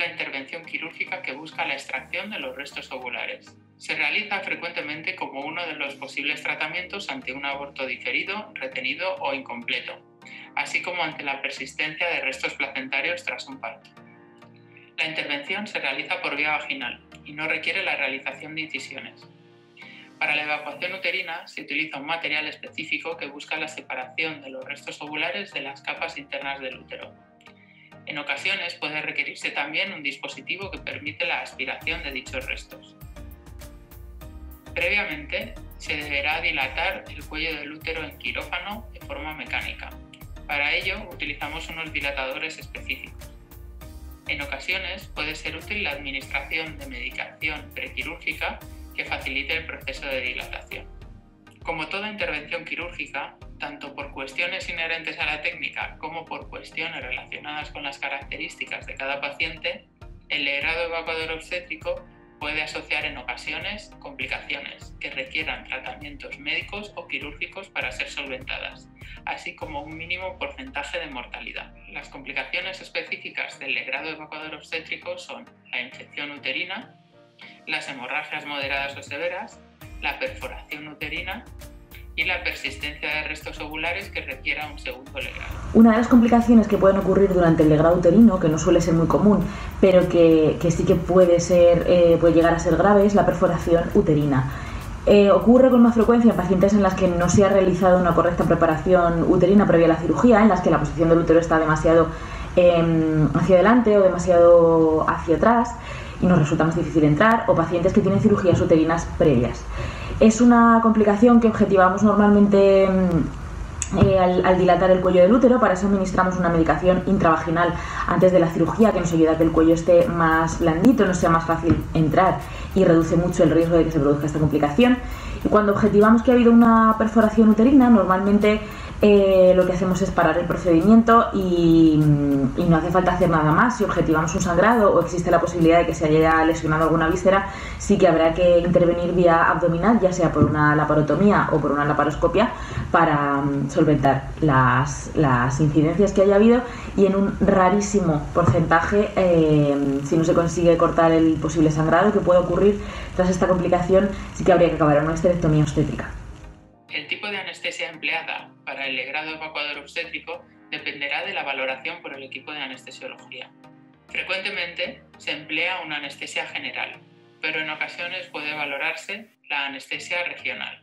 la intervención quirúrgica que busca la extracción de los restos ovulares. Se realiza frecuentemente como uno de los posibles tratamientos ante un aborto diferido, retenido o incompleto, así como ante la persistencia de restos placentarios tras un parto. La intervención se realiza por vía vaginal y no requiere la realización de incisiones. Para la evacuación uterina se utiliza un material específico que busca la separación de los restos ovulares de las capas internas del útero. En ocasiones puede requerirse también un dispositivo que permite la aspiración de dichos restos. Previamente, se deberá dilatar el cuello del útero en quirófano de forma mecánica. Para ello utilizamos unos dilatadores específicos. En ocasiones puede ser útil la administración de medicación prequirúrgica que facilite el proceso de dilatación. Como toda intervención quirúrgica, tanto por cuestiones inherentes a la técnica como por cuestiones relacionadas con las características de cada paciente, el legrado evacuador obstétrico puede asociar en ocasiones complicaciones que requieran tratamientos médicos o quirúrgicos para ser solventadas, así como un mínimo porcentaje de mortalidad. Las complicaciones específicas del legrado evacuador obstétrico son la infección uterina, las hemorragias moderadas o severas, la perforación uterina y la persistencia de restos ovulares que requiera un segundo legrado. Una de las complicaciones que pueden ocurrir durante el legrado uterino, que no suele ser muy común, pero que, sí que puede, ser, eh, puede llegar a ser grave, es la perforación uterina. Eh, ocurre con más frecuencia en pacientes en las que no se ha realizado una correcta preparación uterina previa a la cirugía, en las que la posición del útero está demasiado em, hacia adelante o demasiado hacia atrás y nos resulta más difícil entrar, o pacientes que tienen cirugías uterinas previas. Es una complicación que objetivamos normalmente mm, eh, al, dilatar el cuello del útero, para eso administramos una medicación intravaginal antes de la cirugía que nos ayuda a que el cuello esté más blandito, no sea más fácil entrar y reduce mucho el riesgo de que se produzca esta complicación. Y cuando objetivamos que ha habido una perforación uterina, normalmente eh, lo que hacemos es parar el procedimiento y, no hace falta hacer nada más. Si objetivamos un sangrado o existe la posibilidad de que se haya lesionado alguna víscera, sí que habrá que intervenir vía abdominal, ya sea por una laparotomía o por una laparoscopia, para mm, solventar las, incidencias que haya habido y en un rarísimo porcentaje, eh, si no se consigue cortar el posible sangrado que puede ocurrir tras esta complicación, sí que habría que acabar en una esterectomía obstétrica. El tipo de anestesia empleada para el legrado evacuador obstétrico dependerá de la valoración por el equipo de anestesiología. Frecuentemente se emplea una anestesia general, pero en ocasiones puede valorarse la anestesia regional.